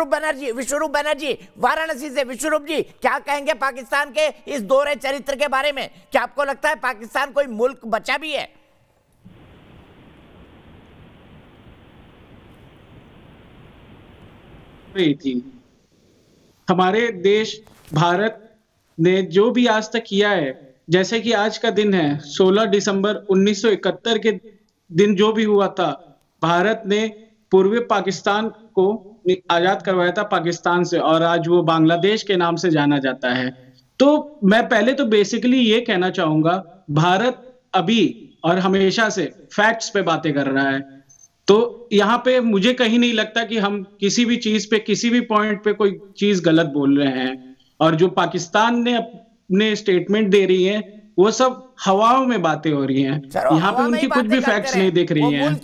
बनर्जी, विश्वरूप बनर्जी, वाराणसी से विश्वरूप जी, क्या कहेंगे पाकिस्तान के इस दोहरे चरित्र के बारे में? क्या आपको लगता है पाकिस्तान कोई मुल्क बचा भी है? रही थी। हमारे देश, भारत ने जो भी आज तक किया है, जैसे कि आज का दिन है 16 दिसंबर 1971 के दिन जो भी हुआ था, भारत ने पूर्वी पाकिस्तान को आज़ाद करवाया था पाकिस्तान से और आज वो बांग्लादेश के नाम से जाना जाता है। तो मैं पहले तो बेसिकली ये कहना चाहूँगा भारत अभी और हमेशा से फैक्ट्स पे बातें कर रहा है। तो यहाँ पे मुझे कहीं नहीं लगता कि हम किसी भी चीज़ पे किसी भी पॉइंट पे कोई चीज़ गलत बोल रहे हैं। और जो पाकिस्तान ने अपने स्टेटमेंट दे रही है वो सब हवाओं में बातें हो रही हैं। यहाँ पे उनकी कुछ भी फैक्ट्स नहीं दिख रही हैं।